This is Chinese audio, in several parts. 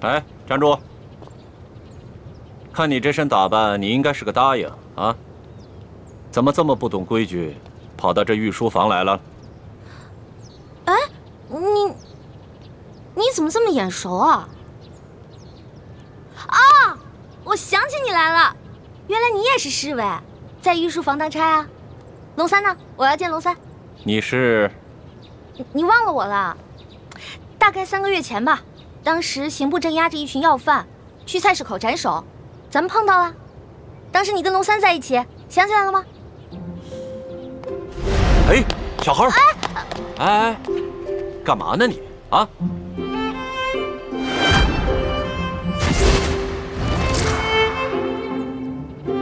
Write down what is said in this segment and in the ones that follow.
哎，站住！看你这身打扮，你应该是个答应啊？怎么这么不懂规矩，跑到这御书房来了？哎，你你怎么这么眼熟啊？啊，我想起你来了，原来你也是侍卫，在御书房当差啊？龙三呢？我要见龙三。你是？你忘了我了？大概三个月前吧，当时刑部正押着一群要犯，去菜市口斩首，咱们碰到了。当时你跟龙三在一起，想起来了吗？哎，小孩！哎哎，干嘛呢你？啊？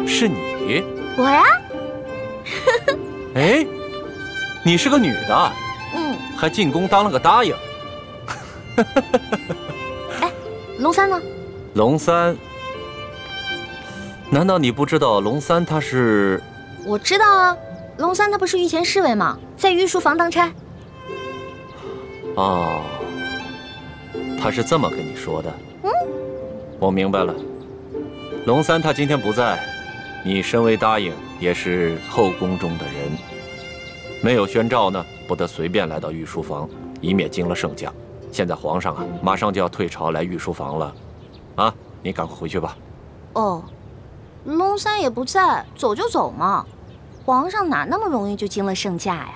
是你？我呀？哎，你是个女的？嗯。还进宫当了个答应？哎，龙三呢？龙三？难道你不知道龙三他是？我知道啊，龙三他不是御前侍卫吗？在御书房当差。哦，他是这么跟你说的。嗯，我明白了。龙三他今天不在，你身为答应，也是后宫中的人，没有宣召呢，不得随便来到御书房，以免惊了圣驾。现在皇上啊，马上就要退朝来御书房了，啊，你赶快回去吧。哦，龙三也不在，走就走嘛。皇上哪那么容易就惊了圣驾呀？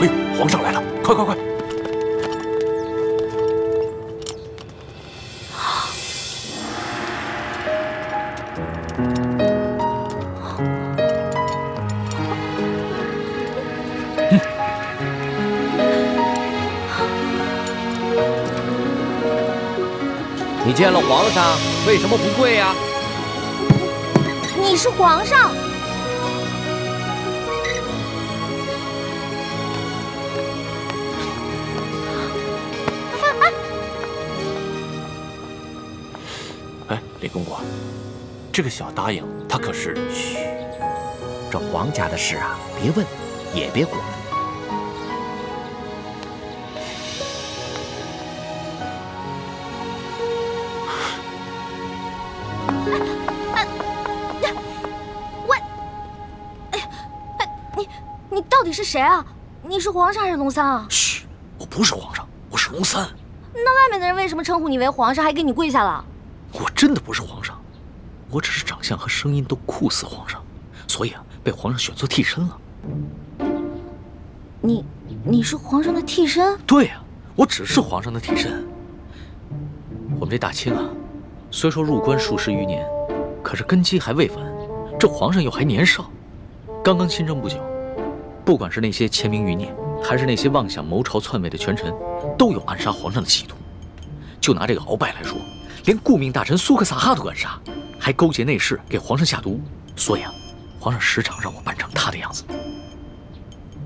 哎呦，皇上来了，快快快！你见了皇上，为什么不跪呀？你是皇上。哎，李公公，这个小答应他可是……嘘，这皇家的事啊，别问，也别管。喂，哎，哎，你你到底是谁啊？你是皇上还是龙三啊？嘘，我不是皇上，我是龙三。那外面的人为什么称呼你为皇上，还给你跪下了？我真的不是皇上，我只是长相和声音都酷似皇上，所以啊，被皇上选做替身了。你你是皇上的替身？对呀，我只是皇上的替身。我们这大清啊，虽说入关数十余年，可是根基还未稳，这皇上又还年少，刚刚亲政不久。不管是那些前明余孽，还是那些妄想谋朝篡位的权臣，都有暗杀皇上的企图。就拿这个鳌拜来说，连顾命大臣苏克萨哈都敢杀，还勾结内侍给皇上下毒。所以啊，皇上时常让我扮成他的样子。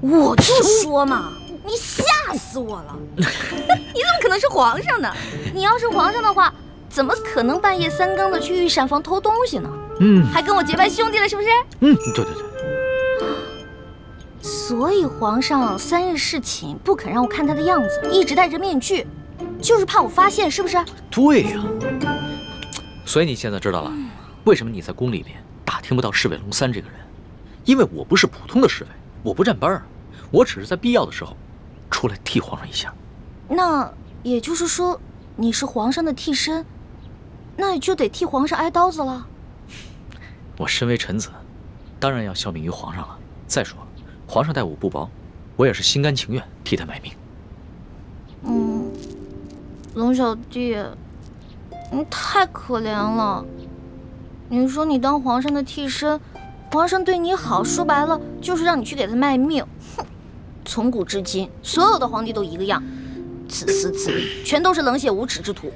我就说嘛，你吓死我了！你怎么可能是皇上呢？你要是皇上的话，怎么可能半夜三更的去御膳房偷东西呢？嗯，还跟我结拜兄弟了，是不是？嗯，对对对。所以皇上三日侍寝不肯让我看他的样子，一直戴着面具，就是怕我发现，是不是？对呀。所以你现在知道了，为什么你在宫里面打听不到侍卫龙三这个人？因为我不是普通的侍卫，我不站班啊，我只是在必要的时候出来替皇上一下。那也就是说，你是皇上的替身，那就得替皇上挨刀子了。我身为臣子，当然要效命于皇上了。再说。皇上待我不薄，我也是心甘情愿替他卖命。嗯，龙小弟，你太可怜了。你说你当皇上的替身，皇上对你好，说白了就是让你去给他卖命。哼，从古至今，所有的皇帝都一个样，自私自利，全都是冷血无耻之徒。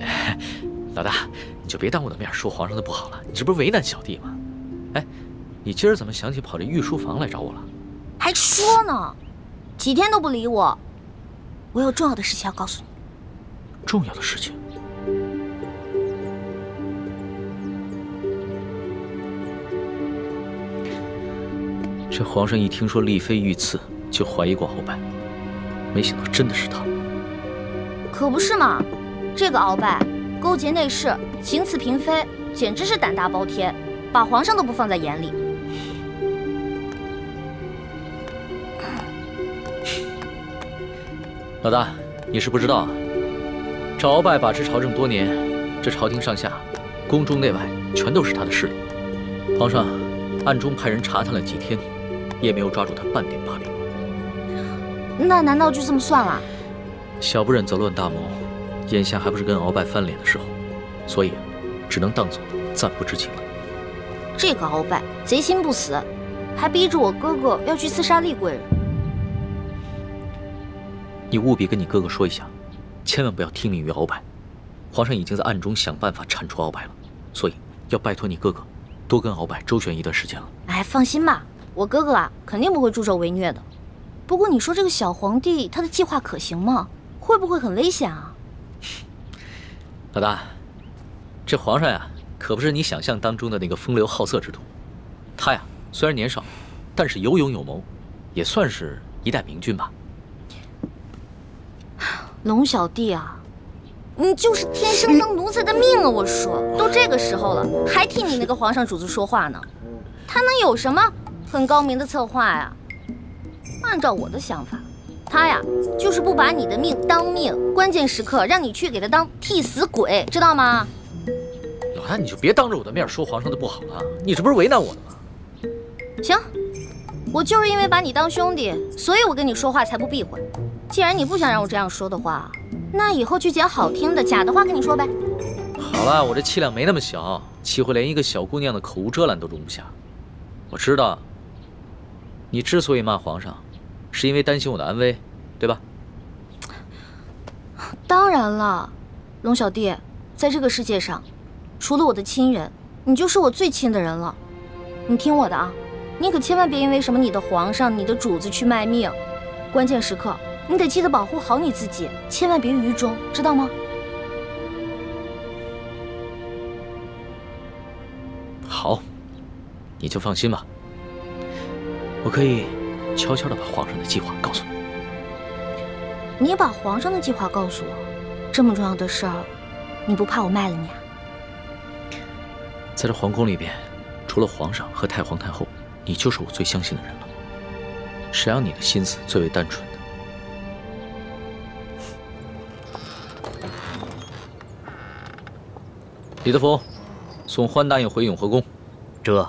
老大，你就别当我的面说皇上的不好了，你这不是为难小弟吗？哎。你今儿怎么想起跑这御书房来找我了？还说呢，几天都不理我。我有重要的事情要告诉你。重要的事情？这皇上一听说丽妃遇刺，就怀疑过鳌拜，没想到真的是他。可不是嘛，这个鳌拜勾结内侍，行刺嫔妃，简直是胆大包天，把皇上都不放在眼里。老大，你是不知道啊，这鳌拜把持朝政多年，这朝廷上下、宫中内外全都是他的势力。皇上暗中派人查探了几天，也没有抓住他半点把柄。那难道就这么算了？小不忍则乱大谋，眼下还不是跟鳌拜翻脸的时候，所以只能当做暂不知情了。这个鳌拜贼心不死，还逼着我哥哥要去刺杀厉贵人。你务必跟你哥哥说一下，千万不要听命于鳌拜。皇上已经在暗中想办法铲除鳌拜了，所以要拜托你哥哥多跟鳌拜周旋一段时间了。哎，放心吧，我哥哥啊肯定不会助纣为虐的。不过你说这个小皇帝他的计划可行吗？会不会很危险啊？老大，这皇上呀可不是你想象当中的那个风流好色之徒。他呀虽然年少，但是有勇有谋，也算是一代明君吧。龙小弟啊，你就是天生当奴才的命啊！我说，都这个时候了，还替你那个皇上主子说话呢，他能有什么很高明的策划呀？按照我的想法，他呀就是不把你的命当命，关键时刻让你去给他当替死鬼，知道吗？老大，你就别当着我的面说皇上的不好了，你这不是为难我了吗？行，我就是因为把你当兄弟，所以我跟你说话才不避讳。既然你不想让我这样说的话，那以后去捡好听的、假的话跟你说呗。好了，我这气量没那么小，岂会连一个小姑娘的口无遮拦都容不下？我知道，你之所以骂皇上，是因为担心我的安危，对吧？当然了，龙小弟，在这个世界上，除了我的亲人，你就是我最亲的人了。你听我的啊，你可千万别因为什么你的皇上、你的主子去卖命，关键时刻。你得记得保护好你自己，千万别愚忠，知道吗？好，你就放心吧。我可以悄悄的把皇上的计划告诉你。你把皇上的计划告诉我，这么重要的事儿，你不怕我卖了你啊？在这皇宫里边，除了皇上和太皇太后，你就是我最相信的人了。谁让你的心思最为单纯？李德福，送欢答应回永和宫。这。